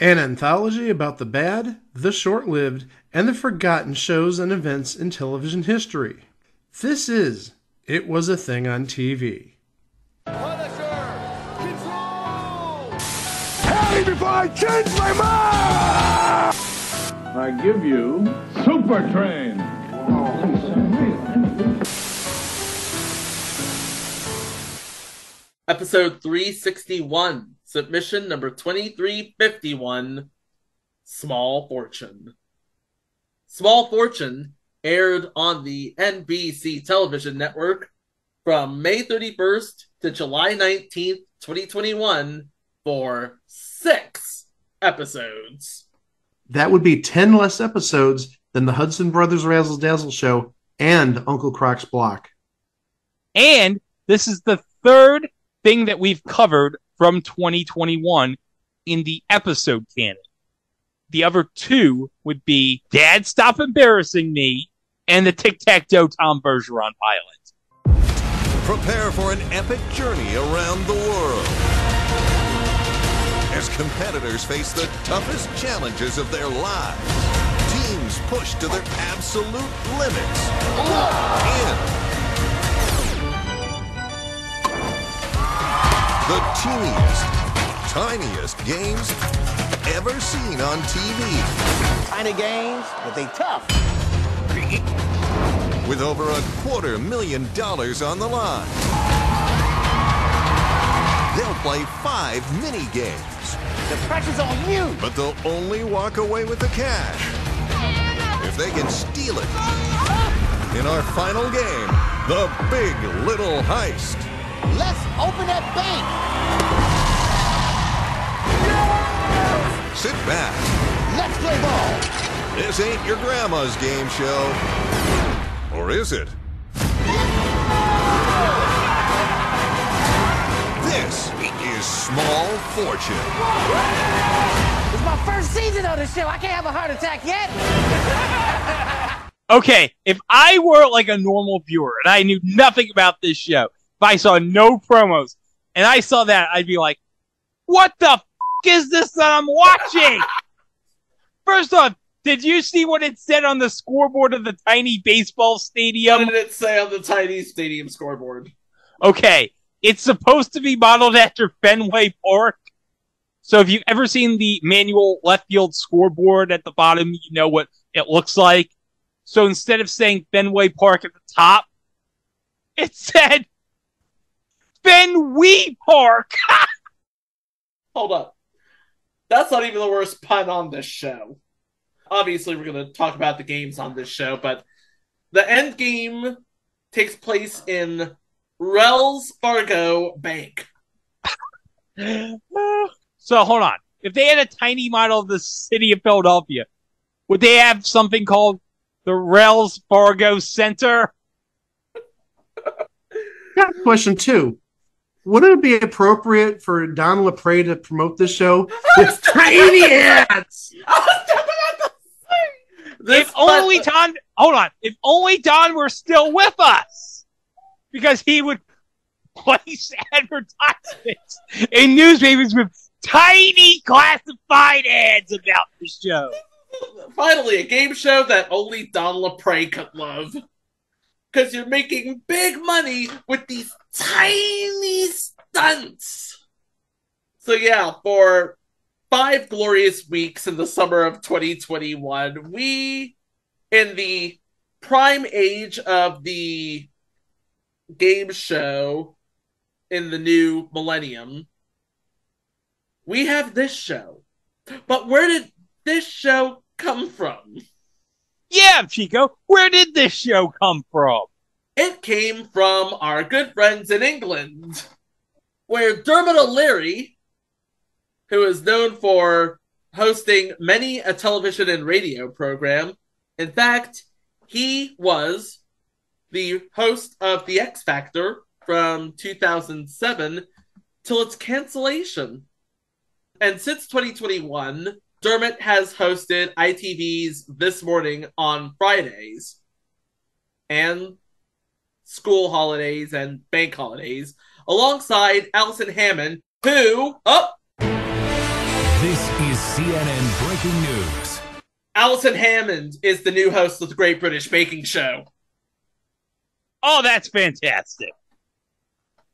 An anthology about the bad, the short lived, and the forgotten shows and events in television history. This is It Was a Thing on TV. Harry, before I change my mind! I give you Super Train. Episode 361, submission number 2351 Small Fortune. Small Fortune aired on the NBC television network from May 31st to July 19th, 2021 for six episodes. That would be 10 less episodes than the Hudson Brothers Razzle Dazzle show and Uncle Croc's Block. And this is the third thing that we've covered from 2021 in the episode canon. The other two would be Dad Stop Embarrassing Me and the Tic Tac Toe Tom Bergeron pilot. Prepare for an epic journey around the world as competitors face the toughest challenges of their lives. Teams push to their absolute limits. The teeniest, tiniest games ever seen on TV. Tiny games, but they tough. With over a quarter million dollars on the line. They'll play five mini games, The pressure's on you. but they'll only walk away with the cash if they can steal it. In our final game, the Big Little Heist. Let's open that bank. Sit back. Let's play ball. This ain't your grandma's game show. Or is it? This is Small Fortune. It's my first season on the show. I can't have a heart attack yet. Okay, if I were like a normal viewer and I knew nothing about this show, if I saw no promos and I saw that, I'd be like, what the f- is this that I'm watching? First off, did you see what it said on the scoreboard of the tiny baseball stadium? What did it say on the tiny stadium scoreboard? Okay, it's supposed to be modeled after Fenway Park. So if you've ever seen the manual left field scoreboard at the bottom, you know what it looks like. So instead of saying Fenway Park at the top, it said Fenway Park. Hold up. That's not even the worst pun on this show. Obviously, we're going to talk about the games on this show, but the end game takes place in Wells Fargo Bank. so hold on. If they had a tiny model of the city of Philadelphia, would they have something called the Wells Fargo Center? Got question too. Wouldn't it be appropriate for Don Lapre to promote this show with tiny hats? I was just about to say! This if only but- Don, hold on. If only Don were still with us, because he would place advertisements in newspapers with tiny classified ads about the show. Finally, a game show that only Don Lapre could love. Because you're making big money with these tiny stunts. So, yeah, for five glorious weeks in the summer of 2021, we, in the prime age of the game show in the new millennium, we have this show. But where did this show come from? Yeah, Chico, where did this show come from? It came from our good friends in England, where Dermot O'Leary, who is known for hosting many a television and radio program, in fact, he was the host of The X Factor from 2007 till its cancellation. And since 2021, Dermot has hosted ITV's This Morning on Fridays and school holidays and bank holidays, alongside Alison Hammond, who, oh, This is CNN breaking news. Alison Hammond is the new host of the Great British Baking Show. Oh, that's fantastic.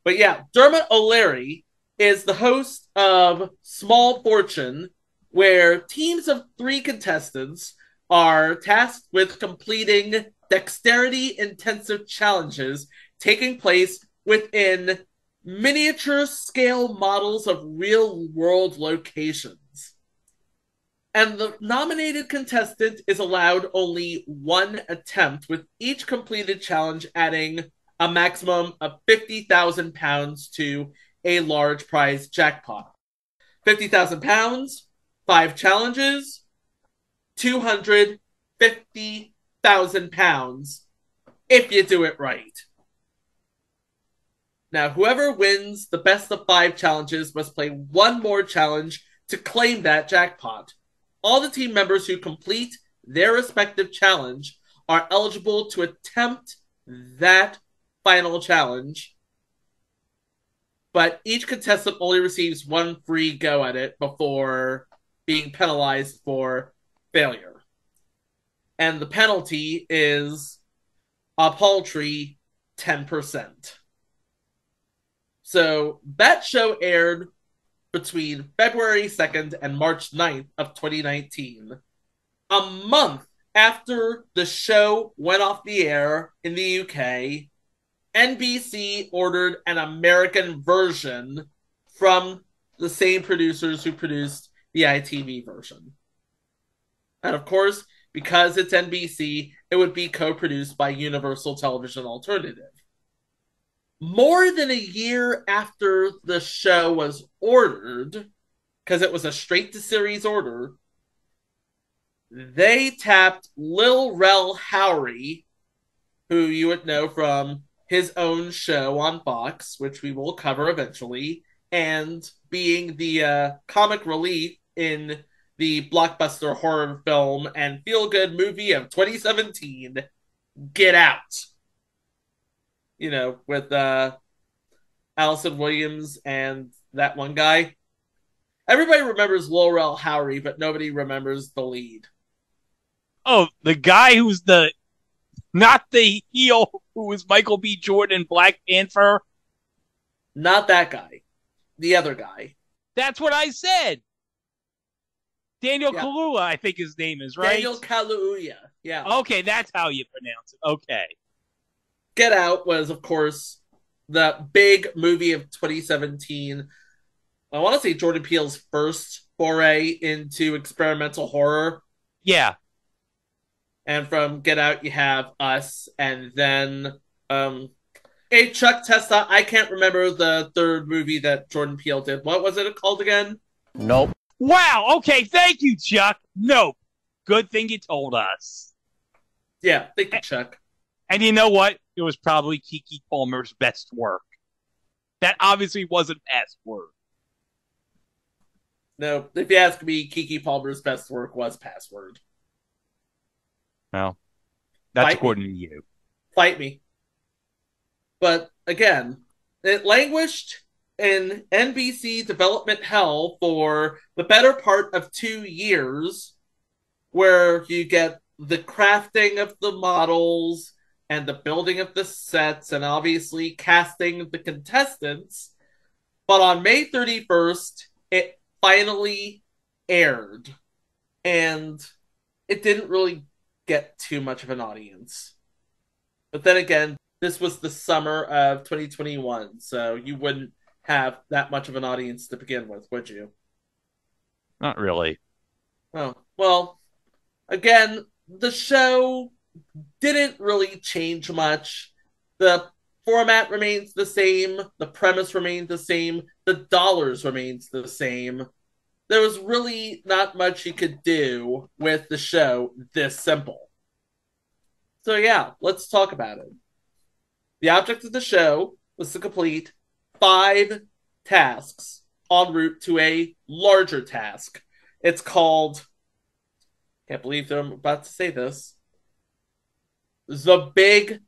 But yeah, Dermot O'Leary is the host of Small Fortune, where teams of three contestants are tasked with completing dexterity intensive challenges taking place within miniature scale models of real world locations. And the nominated contestant is allowed only one attempt, with each completed challenge adding a maximum of 50,000 pounds to a large prize jackpot. 50,000 pounds, five challenges, 250,000 pounds if you do it right. Now, whoever wins the best of five challenges must play one more challenge to claim that jackpot. All the team members who complete their respective challenge are eligible to attempt that final challenge. But each contestant only receives one free go at it before being penalized for failure. And the penalty is a paltry 10%. So that show aired between February 2nd and March 9th of 2019. A month after the show went off the air in the UK, NBC ordered an American version from the same producers who produced the ITV version. And of course, because it's NBC, it would be co produced by Universal Television Alternative. More than a year after the show was ordered, because it was a straight to series order, they tapped Lil Rel Howery, who you would know from his own show on Fox, which we will cover eventually, and being the uh, comic relief in the blockbuster horror film and feel good movie of 2017, Get Out. You know, with uh, Allison Williams and that one guy. Everybody remembers Lil Rel Howery, but nobody remembers the lead. Oh, the guy who's the not the heel who was Michael B. Jordan Black Panther. Not that guy. The other guy. That's what I said. Daniel Yeah. Kaluuya, I think his name is right. Daniel Kaluuya. Yeah. Okay, that's how you pronounce it. Okay. Get Out was, of course, the big movie of 2017. I want to say Jordan Peele's first foray into experimental horror. Yeah. And from Get Out, you have Us, and then um, hey Chuck Testa. I can't remember the third movie that Jordan Peele did. What was it called again? Nope. Wow. Okay. Thank you, Chuck. Nope. Good thing you told us. Yeah, thank you, Chuck. And you know what? It was probably Keke Palmer's best work. That obviously wasn't password. No, if you ask me, Keke Palmer's best work was Password. Well, that's Fight me. according to you. fight me. But again, it languished in NBC development hell for the better part of two years, where you get the crafting of the models and the building of the sets, and obviously casting the contestants. But on May 31st, it finally aired, and it didn't really get too much of an audience. But then again, this was the summer of 2021, so you wouldn't have that much of an audience to begin with, would you? Not really. Oh, well, again, the show didn't really change much. The format remains the same, the premise remains the same, the dollars remains the same. There was really not much you could do with the show this simple. So yeah, let's talk about it. The object of the show was to complete five tasks en route to a larger task. It's called can't believe I'm about to say this. The Big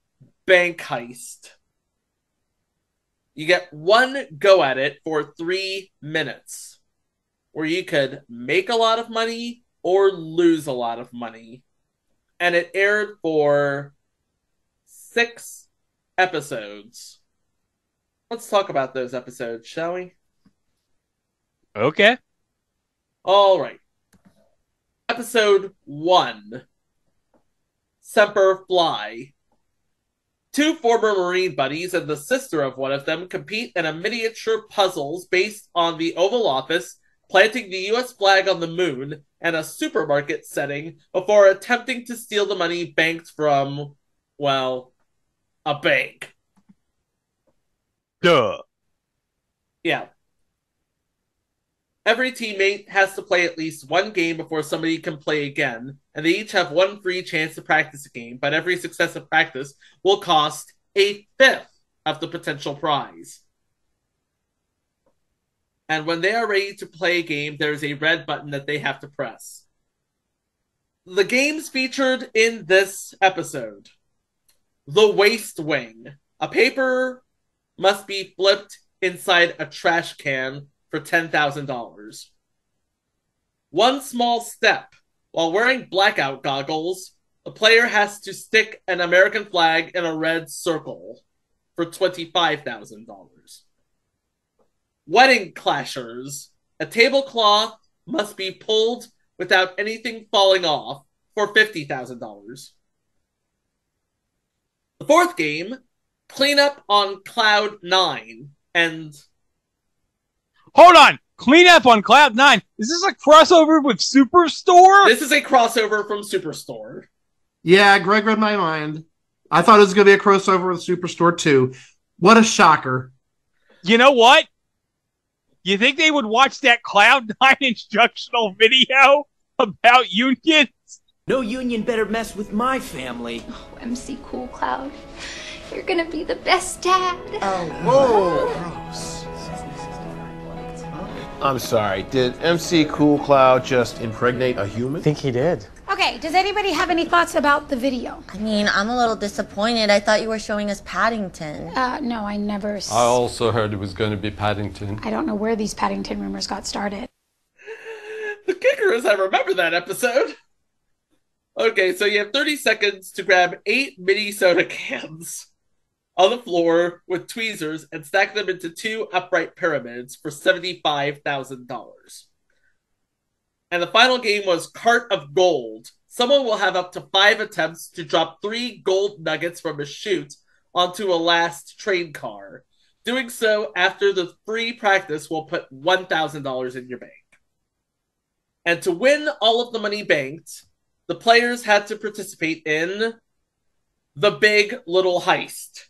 Bank Heist. You get one go at it for three minutes, where you could make a lot of money or lose a lot of money. And it aired for six episodes. Let's talk about those episodes, shall we? Okay. All right. Episode one Semper Fly. Two former Marine buddies and the sister of one of them compete in a miniature puzzles based on the Oval Office, planting the US flag on the moon, and a supermarket setting before attempting to steal the money banked from, well, a bank. Duh. Yeah. Every teammate has to play at least one game before somebody can play again, and they each have one free chance to practice a game, but every successive practice will cost a fifth of the potential prize. And when they are ready to play a game, there is a red button that they have to press. The games featured in this episode The Waste Wing. A paper must be flipped inside a trash can for $10,000. One small step. While wearing blackout goggles, the player has to stick an American flag in a red circle for $25,000. Wedding clashers. A tablecloth must be pulled without anything falling off for $50,000. The fourth game, Cleanup on Cloud 9, and Hold on. Clean up on Cloud Nine. Is this a crossover with Superstore? this is a crossover from Superstore. Yeah, Greg read my mind. I thought it was going to be a crossover with Superstore too What a shocker. You know what? You think they would watch that Cloud Nine instructional video about unions? No union better mess with my family. Oh, MC Cool Cloud. You're gonna be the best dad. Oh. gross! I'm sorry. Did MC Cool Cloud just impregnate a human? I think he did. Okay, does anybody have any thoughts about the video? I mean, I'm a little disappointed. I thought you were showing us Paddington. Uh, no, I never. S- I also heard it was going to be Paddington. I don't know where these Paddington rumors got started. The kicker is I remember that episode. Okay, so you have 30 seconds to grab eight mini soda cans on the floor with tweezers and stack them into two upright pyramids for $75,000. And the final game was Cart of Gold. Someone will have up to five attempts to drop three gold nuggets from a chute onto a last train car. Doing so after the free practice will put $1,000 in your bank. And to win all of the money banked, the players had to participate in the Big Little Heist.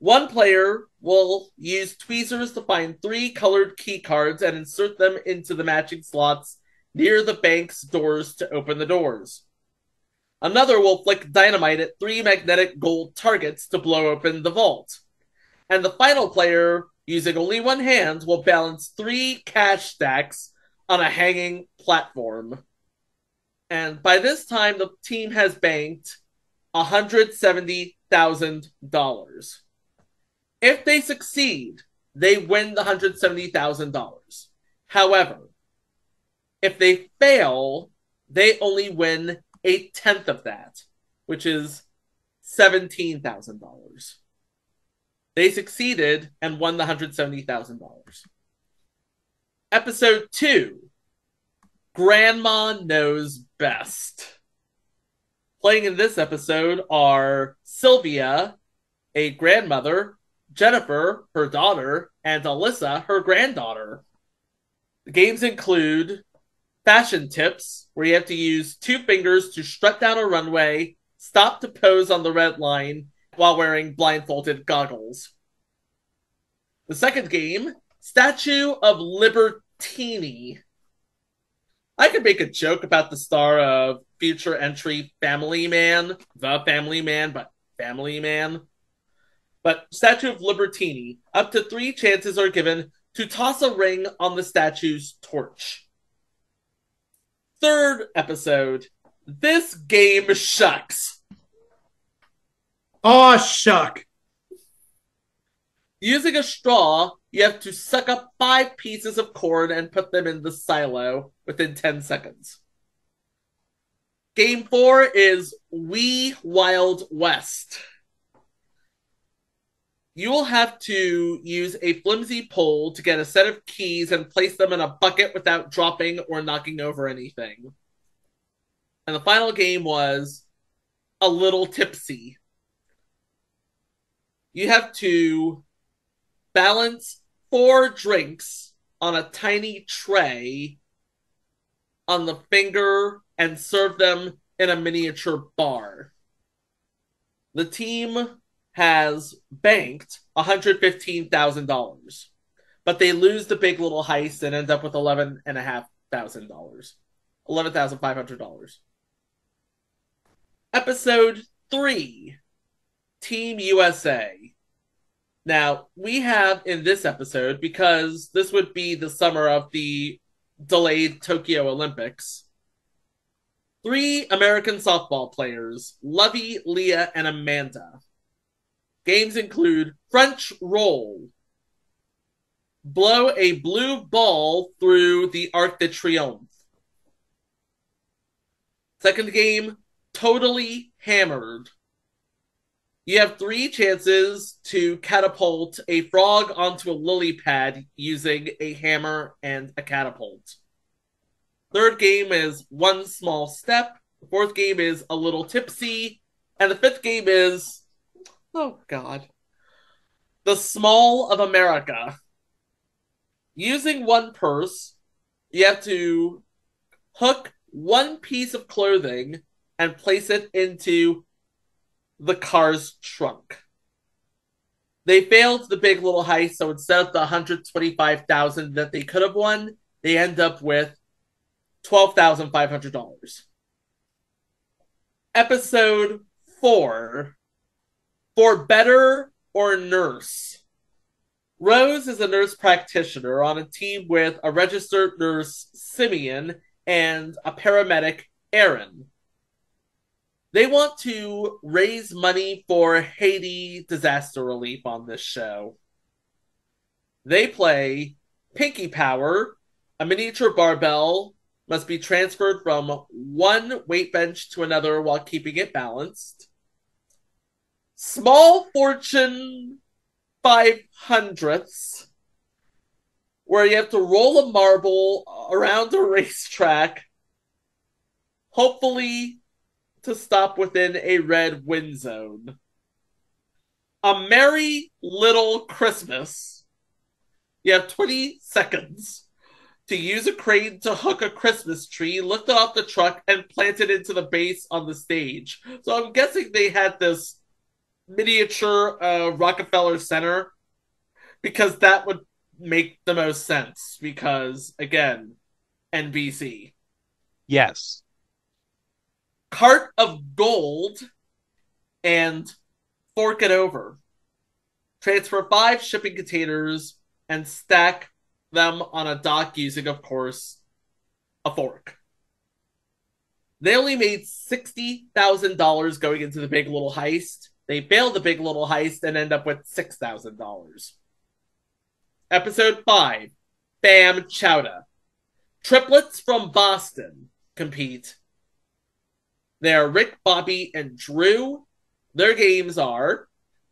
One player will use tweezers to find three colored key cards and insert them into the matching slots near the bank's doors to open the doors. Another will flick dynamite at three magnetic gold targets to blow open the vault. And the final player, using only one hand, will balance three cash stacks on a hanging platform. And by this time, the team has banked $170,000. If they succeed, they win the $170,000. However, if they fail, they only win a tenth of that, which is $17,000. They succeeded and won the $170,000. Episode 2 Grandma Knows Best. Playing in this episode are Sylvia, a grandmother, Jennifer, her daughter, and Alyssa, her granddaughter. The games include fashion tips, where you have to use two fingers to strut down a runway, stop to pose on the red line while wearing blindfolded goggles. The second game, Statue of Libertini. I could make a joke about the star of future entry Family Man, the Family Man, but Family Man. But Statue of Libertini, up to three chances are given to toss a ring on the statue's torch. Third episode, This Game Shucks. Oh, shuck. Using a straw, you have to suck up five pieces of corn and put them in the silo within 10 seconds. Game four is We Wild West. You will have to use a flimsy pole to get a set of keys and place them in a bucket without dropping or knocking over anything. And the final game was A Little Tipsy. You have to balance four drinks on a tiny tray on the finger and serve them in a miniature bar. The team has banked $115,000, but they lose the big little heist and end up with $11,500. $11,500. Episode 3 Team USA. Now, we have in this episode, because this would be the summer of the delayed Tokyo Olympics, three American softball players, Lovey, Leah, and Amanda. Games include French roll, blow a blue ball through the Arc de Triomphe. Second game, totally hammered. You have three chances to catapult a frog onto a lily pad using a hammer and a catapult. Third game is one small step. The fourth game is a little tipsy. And the fifth game is, oh God, the small of America. Using one purse, you have to hook one piece of clothing and place it into the car's trunk. They failed the big little heist, so instead of the 125,000 that they could have won, they end up with $12,500. Episode 4 For Better or Nurse. Rose is a nurse practitioner on a team with a registered nurse, Simeon, and a paramedic, Aaron. They want to raise money for Haiti disaster relief on this show. They play Pinky Power, a miniature barbell must be transferred from one weight bench to another while keeping it balanced. Small Fortune 500ths, where you have to roll a marble around a racetrack, hopefully to stop within a red wind zone. A Merry Little Christmas. You have 20 seconds to use a crane to hook a Christmas tree, lift it off the truck, and plant it into the base on the stage. So I'm guessing they had this miniature uh, Rockefeller Center because that would make the most sense. Because, again, NBC. Yes. Cart of gold and fork it over. Transfer five shipping containers and stack them on a dock using, of course, a fork. They only made $60,000 going into the big little heist. They fail the big little heist and end up with $6,000. Episode 5 Bam Chowda. Triplets from Boston compete. They are Rick, Bobby, and Drew. Their games are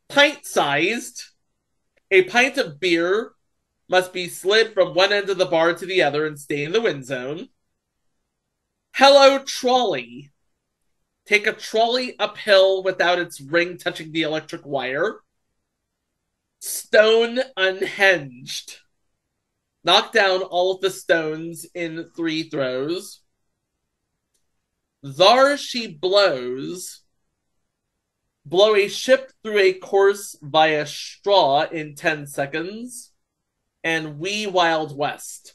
pint sized, a pint of beer must be slid from one end of the bar to the other and stay in the wind zone. Hello, trolley. Take a trolley uphill without its ring touching the electric wire. Stone unhinged. Knock down all of the stones in three throws. Thar she blows. Blow a ship through a course via straw in 10 seconds and We Wild West.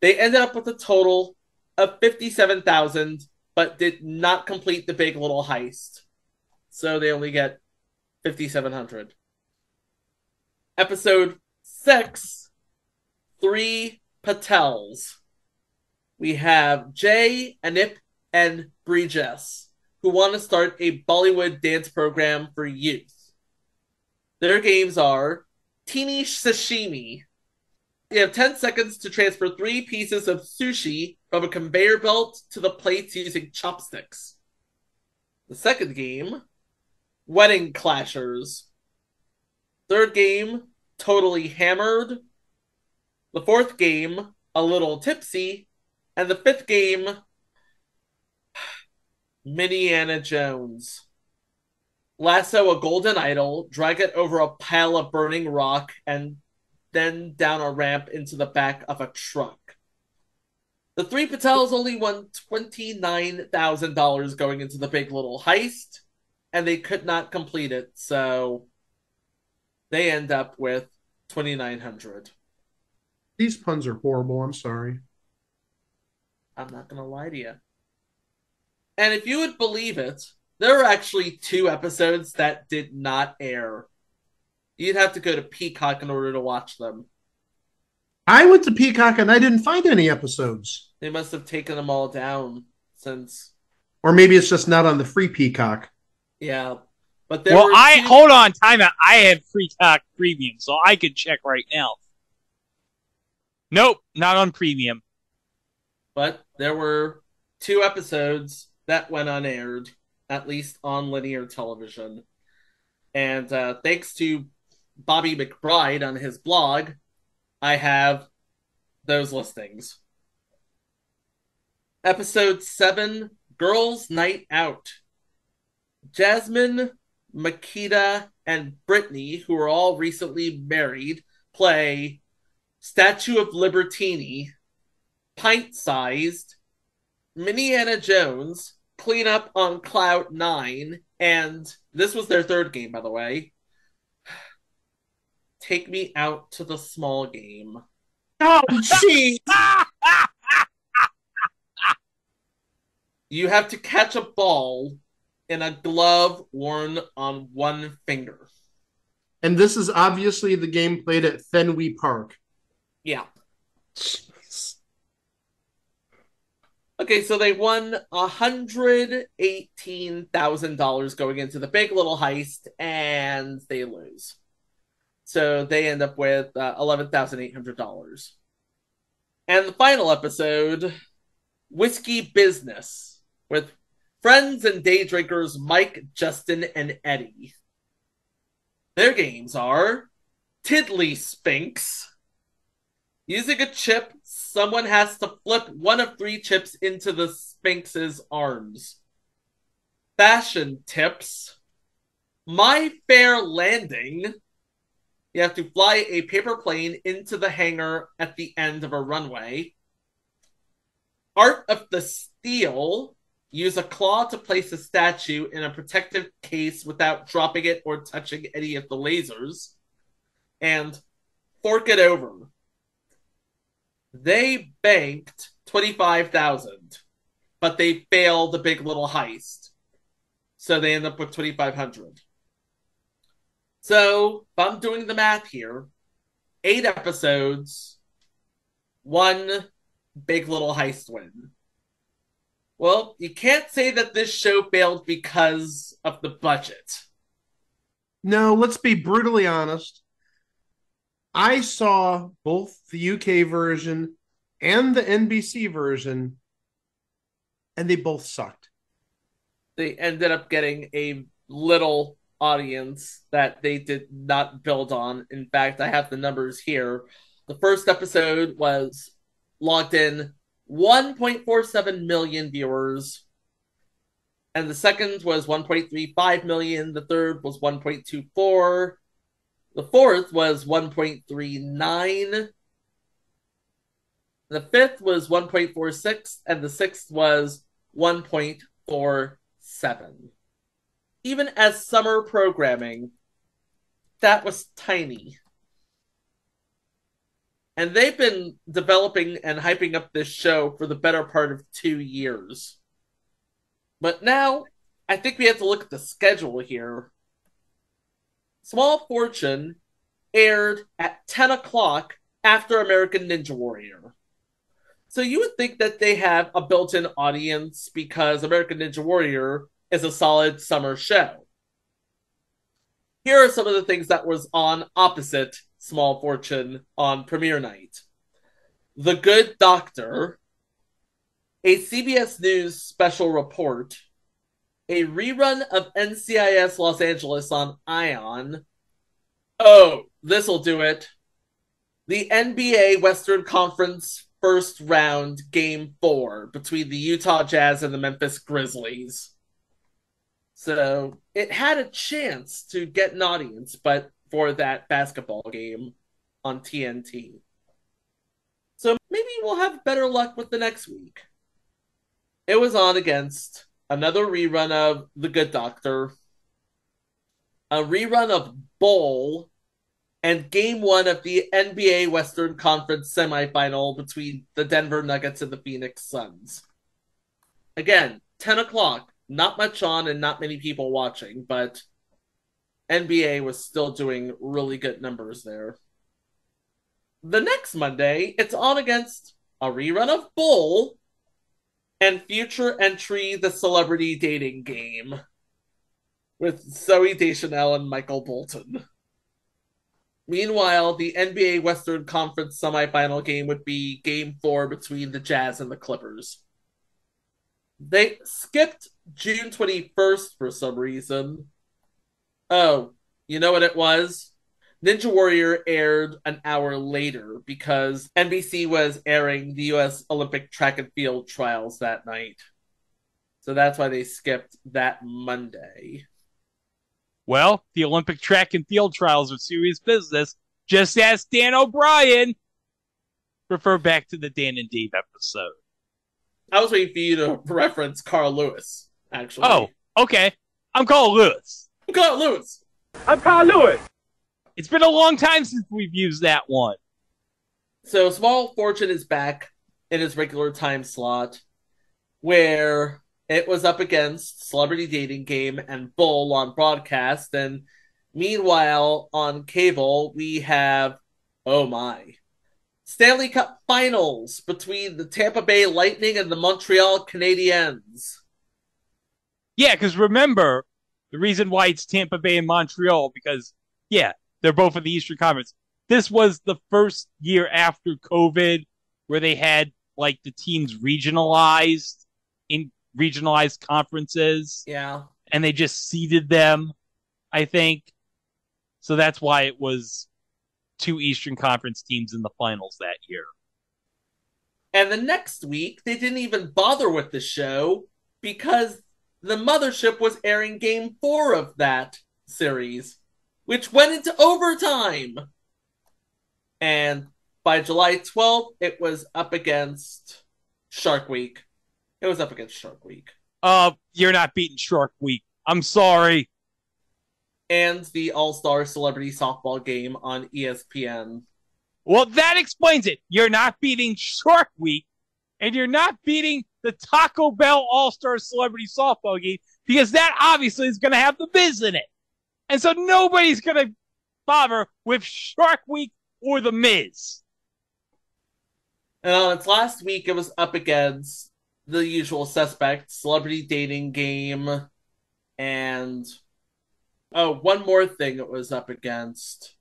They ended up with a total of 57,000 but did not complete the big little heist. So they only get 5700. Episode 6 Three Patels. We have Jay, Anip, and Bridges, who want to start a Bollywood dance program for youth. Their games are teeny sashimi. You have 10 seconds to transfer three pieces of sushi from a conveyor belt to the plates using chopsticks. The second game, Wedding Clashers. Third game, Totally Hammered. The fourth game, A Little Tipsy. And the fifth game, Minniana Jones. Lasso a golden idol, drag it over a pile of burning rock, and then down a ramp into the back of a truck. The three Patels only won $29,000 going into the big little heist, and they could not complete it, so they end up with 2900 These puns are horrible. I'm sorry. I'm not going to lie to you. And if you would believe it, there are actually two episodes that did not air. You'd have to go to Peacock in order to watch them. I went to Peacock and I didn't find any episodes. They must have taken them all down since. Or maybe it's just not on the free Peacock. Yeah. But there well, I two... hold on, time out. I have Peacock Premium, so I could check right now. Nope, not on Premium. But there were two episodes that went unaired, at least on linear television. And uh, thanks to Bobby McBride on his blog, I have those listings. Episode 7 Girls Night Out. Jasmine, Makita, and Brittany, who are all recently married, play Statue of Libertini, Pint Sized, Minniana Jones, Clean Up on Cloud 9, and this was their third game, by the way. Take me out to the small game. Oh, jeez! you have to catch a ball in a glove worn on one finger. And this is obviously the game played at Fenway Park. Yeah. Jeez. Okay, so they won $118,000 going into the big little heist, and they lose. So they end up with uh, $11,800. And the final episode, Whiskey Business, with friends and day drinkers Mike, Justin, and Eddie. Their games are Tiddly Spinks. Using a chip someone has to flip one of three chips into the Sphinx's arms. Fashion tips. My Fair Landing. You have to fly a paper plane into the hangar at the end of a runway. Art of the Steal. Use a claw to place a statue in a protective case without dropping it or touching any of the lasers. And Fork It Over they banked 25,000, but they failed the big little heist. So they end up with 2,500. So if I'm doing the math here, eight episodes, one big little heist win. Well, you can't say that this show failed because of the budget. No, let's be brutally honest. I saw both the UK version and the NBC version, and they both sucked. They ended up getting a little audience that they did not build on. In fact, I have the numbers here. The first episode was logged in 1.47 million viewers. And the second was 1.35 million. The third was 1.24. The fourth was 1.39. The fifth was 1.46, and the sixth was 1.47. Even as summer programming, that was tiny. And they've been developing and hyping up this show for the better part of two years. But now, I think we have to look at the schedule here Small Fortune aired at 10 o'clock after American Ninja Warrior. So you would think that they have a built in audience because American Ninja Warrior is a solid summer show. Here are some of the things that was on opposite Small Fortune on premiere night. The Good Doctor, a CBS News special report, a rerun of NCIS Los Angeles on Ion. Oh, this'll do it. The NBA Western Conference first round game four between the Utah Jazz and the Memphis Grizzlies. So it had a chance to get an audience, but for that basketball game on TNT. So maybe we'll have better luck with the next week. It was on against another rerun of The Good Doctor, a rerun of Bull, and game one of the NBA Western Conference semifinal between the Denver Nuggets and the Phoenix Suns. Again, 10 o'clock, not much on and not many people watching, but NBA was still doing really good numbers there. The next Monday, it's on against a rerun of Bull and future entry The Celebrity Dating Game with Zooey Deschanel and Michael Bolton. Meanwhile, the NBA Western Conference semifinal game would be game four between the Jazz and the Clippers. They skipped June 21st for some reason. Oh, you know what it was? Ninja Warrior aired an hour later because NBC was airing the US Olympic track and field trials that night. So that's why they skipped that Monday. Well, the Olympic track and field trials are serious business. Just ask Dan O'Brien. Refer back to the Dan and Dave episode. I was waiting for you to reference Carl Lewis, actually. Oh, okay. I'm Carl Lewis. I'm Carl Lewis. I'm Carl Lewis. It's been a long time since we've used that one. So Small Fortune is back in its regular time slot where it was up against Celebrity Dating Game and Bull on broadcast. And meanwhile, on cable, we have, oh my, Stanley Cup finals between the Tampa Bay Lightning and the Montreal Canadiens. Yeah, because remember, the reason why it's Tampa Bay and Montreal, because, yeah, they're both in the Eastern Conference. This was the first year after COVID where they had, like, the teams regionalized in regionalized conferences. Yeah. And they just seeded them, I think. So that's why it was two Eastern Conference teams in the finals that year. And the next week, they didn't even bother with the show because the mothership was airing game four of that series, which went into overtime. And by July 12th, it was up against Shark Week. It was up against Shark Week. Uh, you're not beating Shark Week. I'm sorry. And the All Star Celebrity Softball game on ESPN. Well, that explains it. You're not beating Shark Week, and you're not beating the Taco Bell All Star Celebrity Softball game because that obviously is going to have the Miz in it. And so nobody's going to bother with Shark Week or The Miz. And on its last week, it was up against the usual suspects, celebrity dating game, and oh, one more thing it was up against.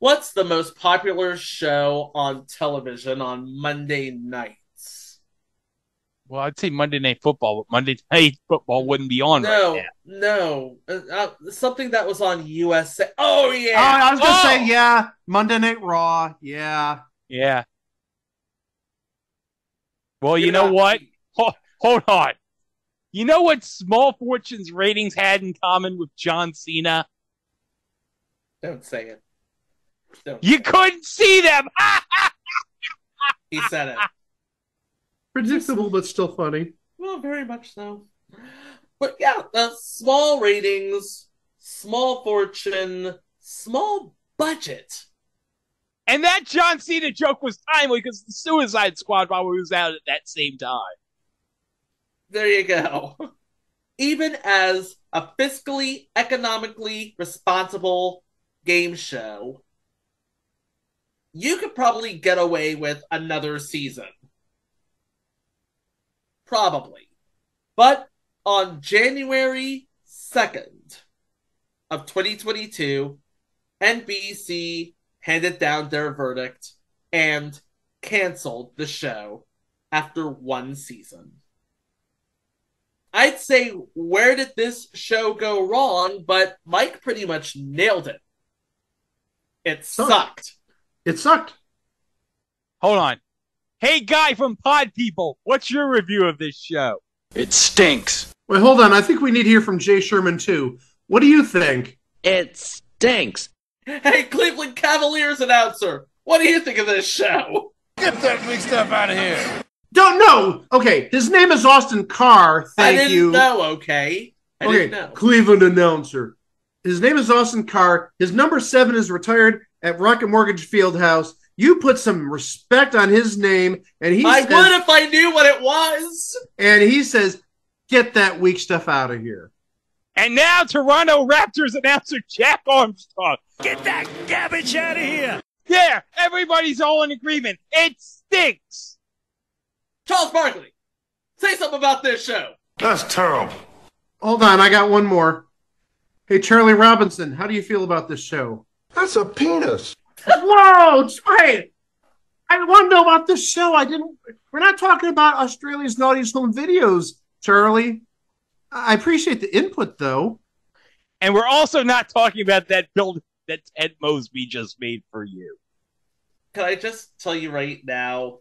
What's the most popular show on television on Monday nights? Well, I'd say Monday Night Football, but Monday Night Football wouldn't be on No, right now. no, uh, uh, something that was on USA. Oh Oh, yeah, I was gonna Oh! say, yeah, Monday Night Raw, yeah. Yeah. Well, you You're know not- what? Ho- hold on. You know what Small Fortune's ratings had in common with John Cena? Don't say it. Don't. You couldn't see them. He said it. Predictable, but still funny. Well, very much so. But yeah, uh, small ratings, small fortune, small budget. and that John Cena joke was timely because the Suicide Squad probably was out at that same time. There you go. Even as a fiscally, economically responsible game show, you could probably get away with another season. Probably. But on January 2nd of 2022, NBC handed down their verdict and canceled the show after one season. I'd say, where did this show go wrong? But Mike pretty much nailed it. It sucked. It sucked. Hold on. Hey, guy from Pod People, what's your review of this show? It stinks. Wait, hold on. I think we need to hear from Jay Sherman too. What do you think? It stinks. Hey, Cleveland Cavaliers announcer, what do you think of this show? Get that big stuff out of here. Don't know. Okay, his name is Austin Carr. Thank I didn't you. know, okay? I okay, didn't know. Cleveland announcer. His name is Austin Carr. His number seven is retired at Rocket Mortgage Fieldhouse. You put some respect on his name, and he I says, would if I knew what it was. and he says, "Get that weak stuff out of here." And now Toronto Raptors announcer Jack Armstrong. Get that garbage out of here. Yeah, everybody's all in agreement. It stinks. Charles Barkley, say something about this show. That's terrible. Hold on, I got one more. Hey, Charlie Robinson, how do you feel about this show? That's a penis. Whoa, wait. I want to know about this show. I didn't. We're not talking about Australia's naughtiest home videos, Charlie. I appreciate the input, though. And we're also not talking about that build that Ted Mosby just made for you. Can I just tell you right now,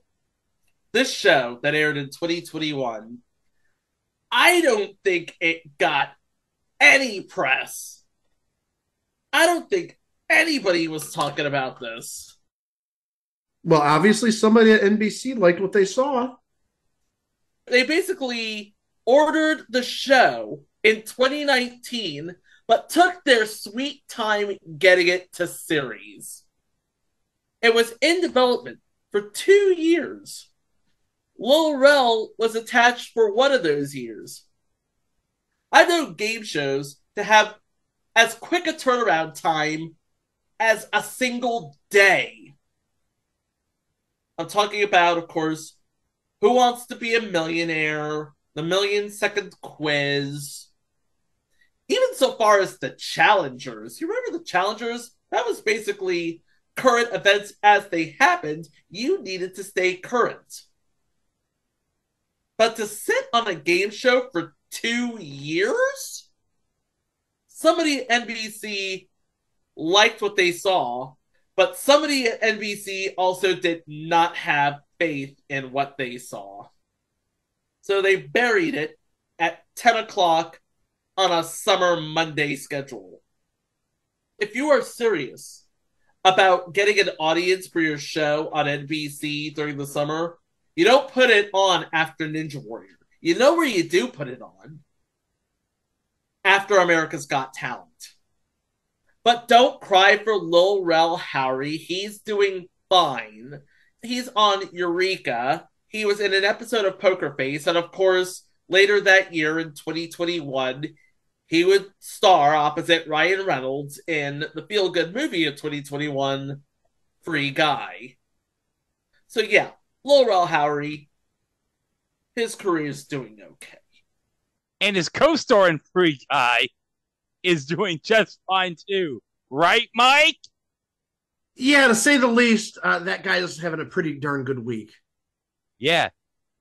this show that aired in 2021, I don't think it got any press. I don't think anybody was talking about this. Well, obviously, somebody at NBC liked what they saw. They basically ordered the show in 2019, but took their sweet time getting it to series. It was in development for two years. Lil Rel was attached for one of those years. I know game shows to have as quick a turnaround time as a single day. I'm talking about, of course, Who Wants to Be a Millionaire, The Million Second Quiz, even so far as the Challengers. You remember the Challengers? That was basically current events as they happened. You needed to stay current. But to sit on a game show for two years? Somebody NBC liked what they saw, but somebody at NBC also did not have faith in what they saw. So they buried it at 10 o'clock on a summer Monday schedule. If you are serious about getting an audience for your show on NBC during the summer, you don't put it on after Ninja Warrior. You know where you do put it on? After America's Got Talent. But don't cry for Lil Rel Howery. He's doing fine. He's on Eureka. He was in an episode of Poker Face. And of course, later that year in 2021, he would star opposite Ryan Reynolds in the feel good movie of 2021, Free Guy. So, yeah, Lil Rel Howery, his career is doing okay. And his co-star in Free Guy is doing just fine too. Right, Mike? Yeah, to say the least, uh, that guy is having a pretty darn good week. Yeah.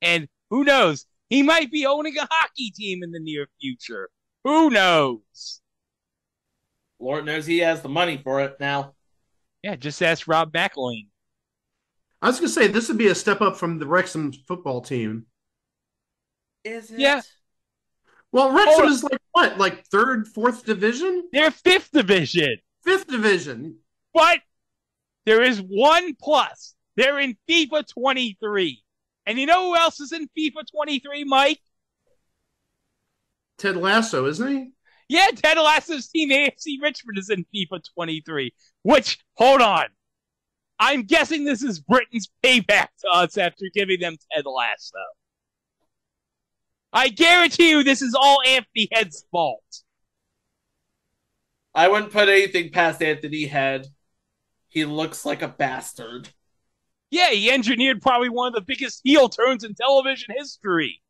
And who knows? He might be owning a hockey team in the near future. Who knows? Lord knows he has the money for it now. Yeah, just ask Rob McElhenney. I was going to say this would be a step up from the Wrexham football team. Is it? Yeah. Well, Wrexham is like what, like third, fourth division? They're fifth division. Fifth division. But there is one plus. They're in FIFA 23. And you know who else is in FIFA 23, Mike? Ted Lasso, isn't he? Yeah, Ted Lasso's team, AFC Richmond, is in FIFA 23. Which, hold on. I'm guessing this is Britain's payback to us after giving them Ted Lasso. I guarantee you this is all Anthony Head's fault. I wouldn't put anything past Anthony Head. He looks like a bastard. Yeah, he engineered probably one of the biggest heel turns in television history.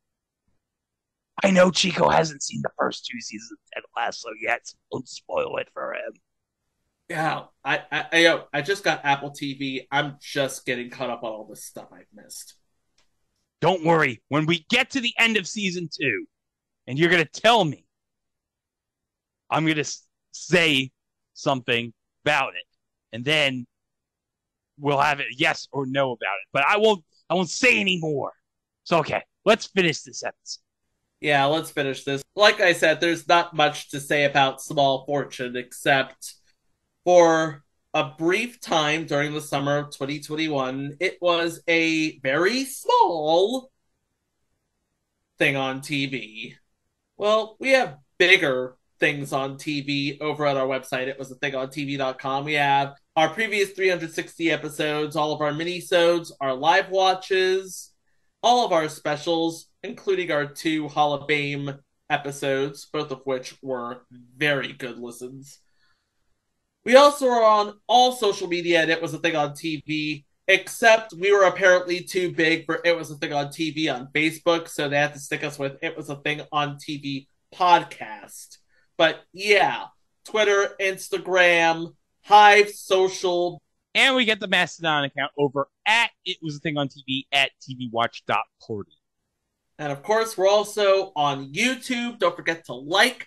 I know Chico hasn't seen the first two seasons of Ted Lasso yet, so don't spoil it for him. Yeah, I, I, I, I just got Apple TV. I'm just getting caught up on all this stuff I've missed. Don't worry. When we get to the end of season two, and you're going to tell me, I'm going to say something about it, and then we'll have it yes or no about it. But I won't. I won't say any more. So okay, let's finish this episode. Yeah, let's finish this. Like I said, there's not much to say about Small Fortune except for a brief time during the summer of 2021, it was a very small thing on TV. Well, we have bigger things on TV over at our website. It was a thing on TV.com. We have our previous 360 episodes, all of our mini-sodes, our live watches, all of our specials, including our two Hall of Fame episodes, both of which were very good listens. We also are on all social media, and it was a thing on TV, except we were apparently too big for it was a thing on TV on Facebook, so they had to stick us with it was a thing on TV podcast. But yeah, Twitter, Instagram, Hive Social. And we get the Mastodon account over at It Was a Thing on TV at TVWatch.party. And of course, we're also on YouTube. Don't forget to like,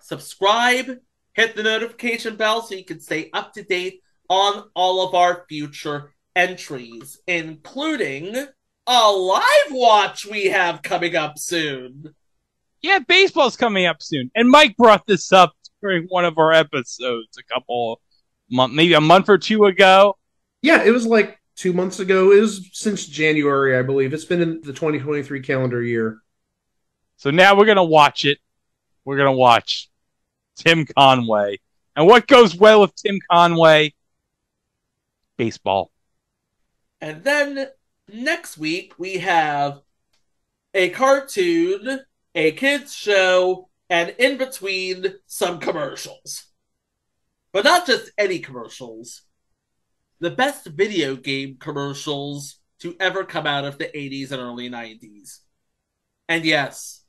subscribe, hit the notification bell so you can stay up to date on all of our future entries, including a live watch we have coming up soon. Yeah, baseball's coming up soon. And Mike brought this up during one of our episodes a couple month maybe a month or two ago. Yeah, it was like two months ago. It was since January, I believe. It's been in the 2023 calendar year. So now we're gonna watch it. We're gonna watch Tim Conway. And what goes well with Tim Conway? Baseball. And then next week we have a cartoon, a kids show, and in between some commercials. But not just any commercials. The best video game commercials to ever come out of the 80s and early 90s. And yes,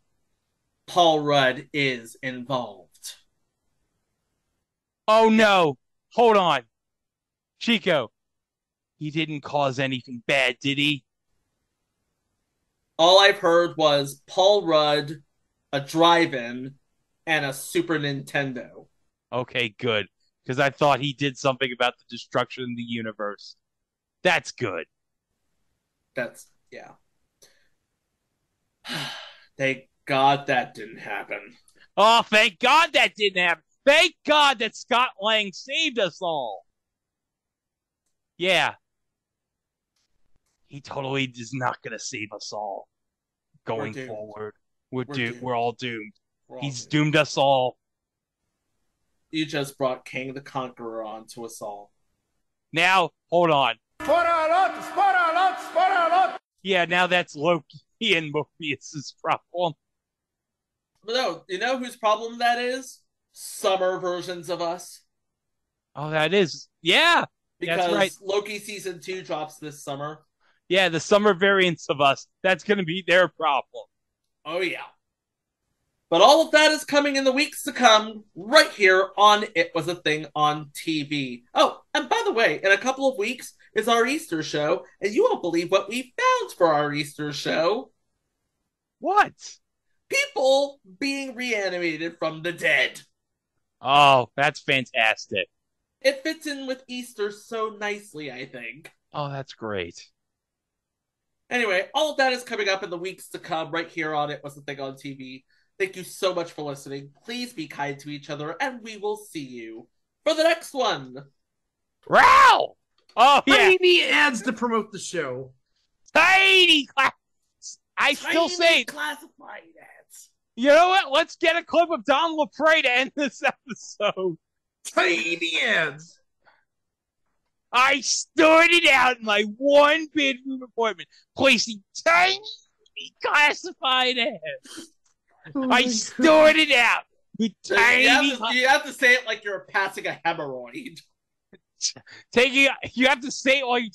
Paul Rudd is involved. Oh no! Hold on. Chico, he didn't cause anything bad, did he? All I've heard was Paul Rudd, a drive in, and a Super Nintendo. Okay, good. Because I thought he did something about the destruction of the universe. That's good. That's, yeah. Thank God that didn't happen. Oh, thank God that didn't happen. Thank God that Scott Lang saved us all. Yeah. He totally is not going to save us all going We're forward. We're, We're doomed. doomed. We're all doomed. We're all He's doomed. doomed us all. You just brought Kang the Conqueror onto us all. Now, hold on. Yeah, now that's Loki and Mobius's problem. But no, you know whose problem that is? Summer versions of us. Oh, that is. Yeah. Because That's right. Loki season two drops this summer. Yeah, the summer variants of us. That's going to be their problem. Oh, yeah. But all of that is coming in the weeks to come right here on It Was a Thing on TV. Oh, and by the way, in a couple of weeks is our Easter show, and you won't believe what we found for our Easter show. What? People being reanimated from the dead. Oh, that's fantastic. It fits in with Easter so nicely, I think. Oh, that's great. Anyway, all of that is coming up in the weeks to come right here on It Was a Thing on TV. Thank you so much for listening. Please be kind to each other, and we will see you for the next one. Row! Oh, yeah. Tiny ads to promote the show. Tiny class. I still say, classified ads. You know what? Let's get a clip of Don Lapre to end this episode. Tiny ads. I started out in my one bedroom apartment placing tiny classified ads. Oh I started out with You have, tiny. to, you have to say it like you're passing a hemorrhoid. taking you have to say it while you